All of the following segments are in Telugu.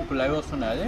ఇప్పుడు లైవ్ వస్తున్నాయి అది?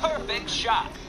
Perfect shot.